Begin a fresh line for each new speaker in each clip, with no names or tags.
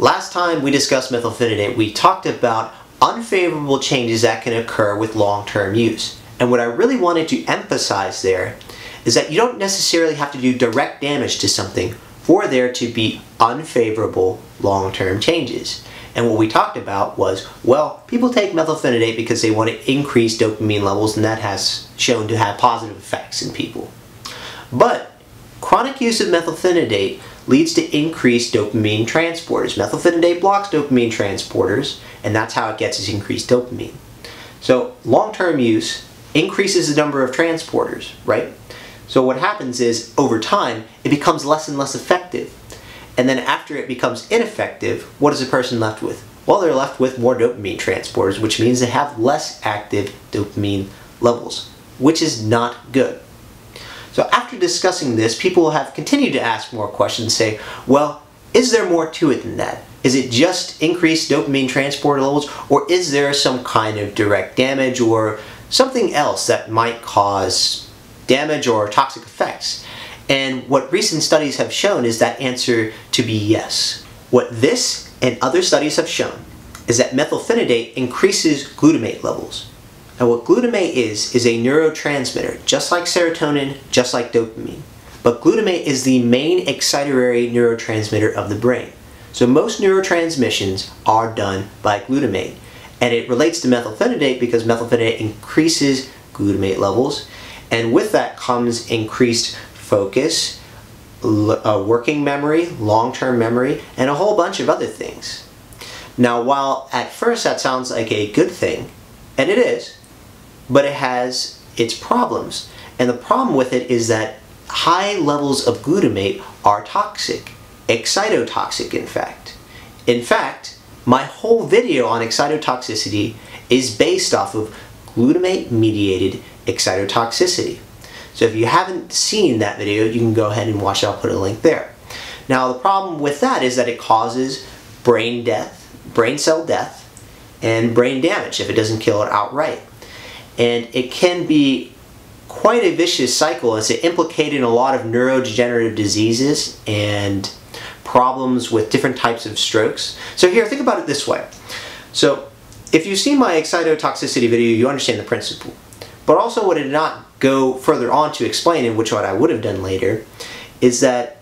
Last time we discussed methylphenidate, we talked about unfavorable changes that can occur with long-term use. And what I really wanted to emphasize there is that you don't necessarily have to do direct damage to something for there to be unfavorable long-term changes. And what we talked about was, well, people take methylphenidate because they want to increase dopamine levels and that has shown to have positive effects in people. But chronic use of methylphenidate leads to increased dopamine transporters. Methylphenidate blocks dopamine transporters and that's how it gets its increased dopamine. So long-term use increases the number of transporters, right? So what happens is, over time, it becomes less and less effective. And then after it becomes ineffective, what is the person left with? Well, they're left with more dopamine transporters, which means they have less active dopamine levels, which is not good. So after discussing this, people have continued to ask more questions, say, well, is there more to it than that? Is it just increased dopamine transport levels, or is there some kind of direct damage or something else that might cause damage or toxic effects? And what recent studies have shown is that answer to be yes. What this and other studies have shown is that methylphenidate increases glutamate levels. And what glutamate is, is a neurotransmitter, just like serotonin, just like dopamine. But glutamate is the main excitatory neurotransmitter of the brain. So most neurotransmissions are done by glutamate. And it relates to methylphenidate because methylphenidate increases glutamate levels and with that comes increased focus, uh, working memory, long-term memory, and a whole bunch of other things. Now, while at first that sounds like a good thing, and it is, but it has its problems. And the problem with it is that high levels of glutamate are toxic, excitotoxic in fact. In fact, my whole video on excitotoxicity is based off of glutamate-mediated excitotoxicity. So if you haven't seen that video, you can go ahead and watch it. I'll put a link there. Now the problem with that is that it causes brain death, brain cell death, and brain damage if it doesn't kill it outright. And it can be quite a vicious cycle. It's implicated in a lot of neurodegenerative diseases and problems with different types of strokes. So here, think about it this way. So if you've seen my excitotoxicity video, you understand the principle. But also what I did not go further on to explain, and which what I would have done later, is that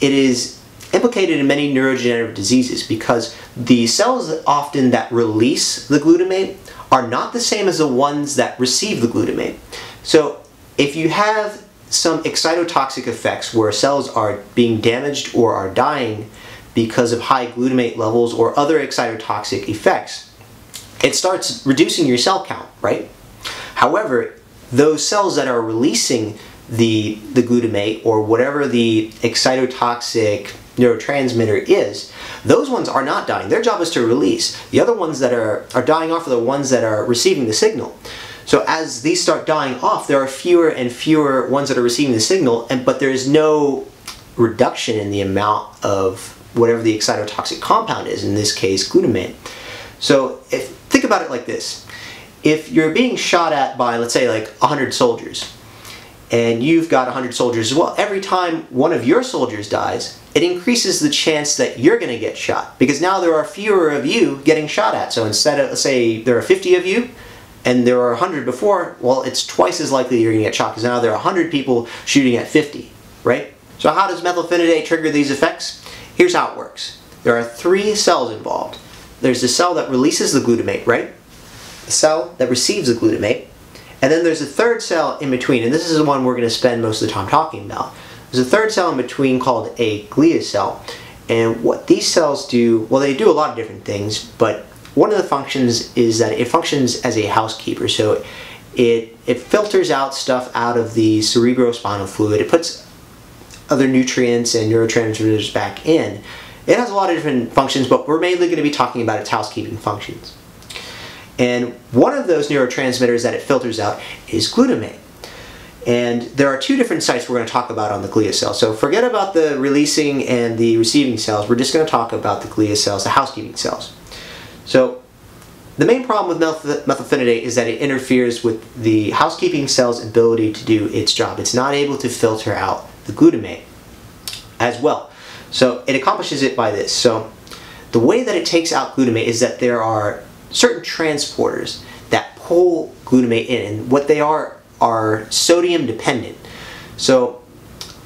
it is implicated in many neurodegenerative diseases because the cells often that release the glutamate are not the same as the ones that receive the glutamate. So if you have some excitotoxic effects where cells are being damaged or are dying because of high glutamate levels or other excitotoxic effects, it starts reducing your cell count, right? However, those cells that are releasing the, the glutamate or whatever the excitotoxic neurotransmitter is, those ones are not dying. Their job is to release. The other ones that are, are dying off are the ones that are receiving the signal. So as these start dying off, there are fewer and fewer ones that are receiving the signal, and but there is no reduction in the amount of whatever the excitotoxic compound is, in this case glutamate. So if, think about it like this if you're being shot at by, let's say, like 100 soldiers, and you've got 100 soldiers as well, every time one of your soldiers dies, it increases the chance that you're going to get shot because now there are fewer of you getting shot at. So instead of, say, there are 50 of you, and there were 100 before, well, it's twice as likely you're going to get shot because now there are 100 people shooting at 50, right? So how does methylphenidate trigger these effects? Here's how it works. There are three cells involved. There's the cell that releases the glutamate, right? the cell that receives the glutamate, and then there's a third cell in between, and this is the one we're going to spend most of the time talking about. There's a third cell in between called a glia cell, and what these cells do, well they do a lot of different things, but one of the functions is that it functions as a housekeeper, so it, it filters out stuff out of the cerebrospinal fluid, it puts other nutrients and neurotransmitters back in. It has a lot of different functions, but we're mainly going to be talking about its housekeeping functions. And one of those neurotransmitters that it filters out is glutamate. And there are two different sites we're going to talk about on the glia cell. So forget about the releasing and the receiving cells. We're just going to talk about the glia cells, the housekeeping cells. So the main problem with methylphenidate is that it interferes with the housekeeping cell's ability to do its job. It's not able to filter out the glutamate as well. So it accomplishes it by this. So the way that it takes out glutamate is that there are certain transporters that pull glutamate in, and what they are are sodium dependent. So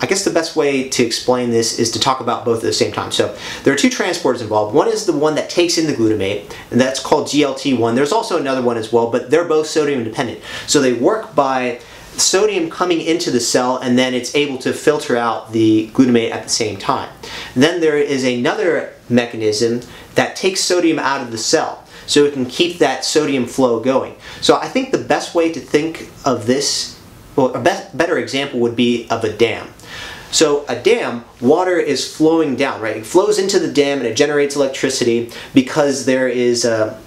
I guess the best way to explain this is to talk about both at the same time. So there are two transporters involved. One is the one that takes in the glutamate, and that's called GLT1. There's also another one as well, but they're both sodium dependent. So they work by sodium coming into the cell and then it's able to filter out the glutamate at the same time. Then there is another mechanism that takes sodium out of the cell so it can keep that sodium flow going. So I think the best way to think of this, well, a better example would be of a dam. So a dam, water is flowing down, right? It flows into the dam and it generates electricity because there is a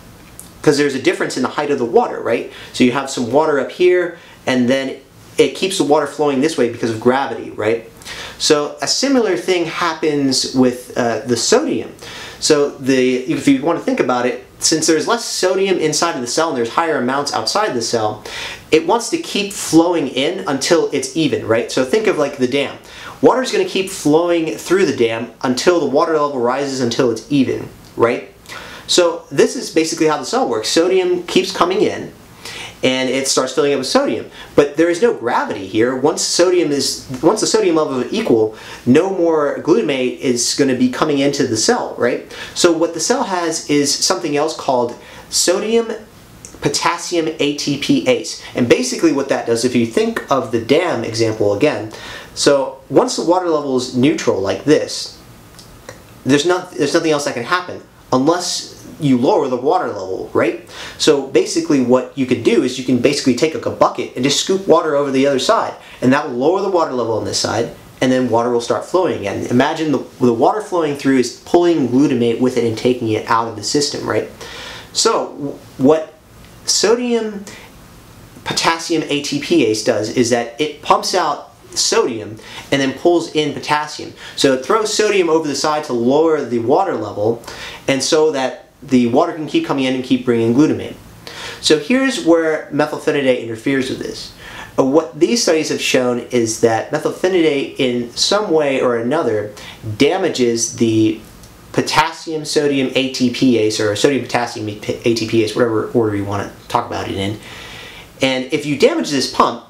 because there's a difference in the height of the water, right? So you have some water up here and then it keeps the water flowing this way because of gravity, right? So a similar thing happens with uh, the sodium. So the if you want to think about it, since there's less sodium inside of the cell and there's higher amounts outside the cell, it wants to keep flowing in until it's even, right? So think of like the dam. Water is going to keep flowing through the dam until the water level rises until it's even, right? So this is basically how the cell works. Sodium keeps coming in and it starts filling up with sodium. But there is no gravity here. Once sodium is once the sodium level is equal, no more glutamate is going to be coming into the cell, right? So what the cell has is something else called sodium potassium ATPase. And basically what that does, if you think of the dam example again, so once the water level is neutral like this, there's, not, there's nothing else that can happen unless you lower the water level, right? So basically what you can do is you can basically take like a bucket and just scoop water over the other side and that will lower the water level on this side and then water will start flowing again. Imagine the, the water flowing through is pulling glutamate with it and taking it out of the system, right? So what sodium potassium ATPase does is that it pumps out sodium and then pulls in potassium. So it throws sodium over the side to lower the water level and so that the water can keep coming in and keep bringing glutamate. So here's where methylphenidate interferes with this. Uh, what these studies have shown is that methylphenidate in some way or another damages the potassium sodium ATPase or sodium potassium ATPase, whatever order you want to talk about it in. And if you damage this pump,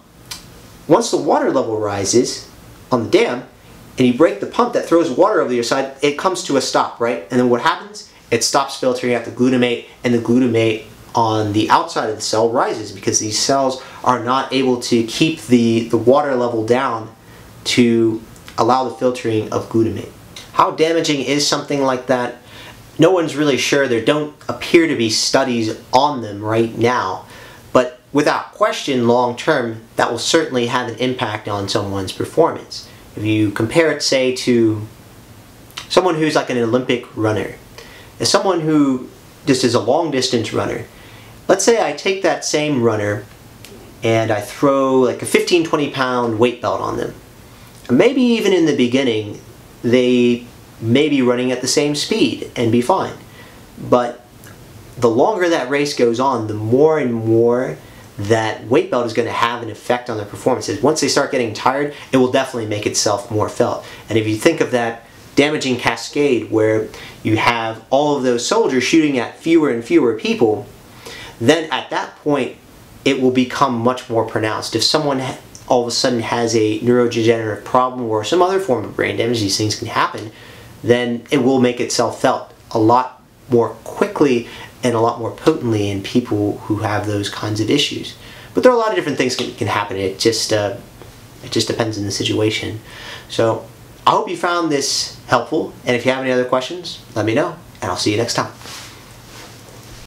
once the water level rises on the dam, and you break the pump that throws water over other side, it comes to a stop, right? And then what happens? It stops filtering out the glutamate, and the glutamate on the outside of the cell rises because these cells are not able to keep the, the water level down to allow the filtering of glutamate. How damaging is something like that? No one's really sure. There don't appear to be studies on them right now. But without question, long term, that will certainly have an impact on someone's performance. If you compare it, say, to someone who's like an Olympic runner, as someone who just is a long distance runner, let's say I take that same runner and I throw like a 15, 20 pound weight belt on them. Maybe even in the beginning, they may be running at the same speed and be fine. But the longer that race goes on, the more and more that weight belt is going to have an effect on their performances. Once they start getting tired, it will definitely make itself more felt. And if you think of that damaging cascade where you have all of those soldiers shooting at fewer and fewer people, then at that point it will become much more pronounced. If someone all of a sudden has a neurodegenerative problem or some other form of brain damage, these things can happen, then it will make itself felt a lot more quickly and a lot more potently in people who have those kinds of issues. But there are a lot of different things can, can happen. It just uh, it just depends on the situation. So I hope you found this helpful, and if you have any other questions, let me know, and I'll see you next time.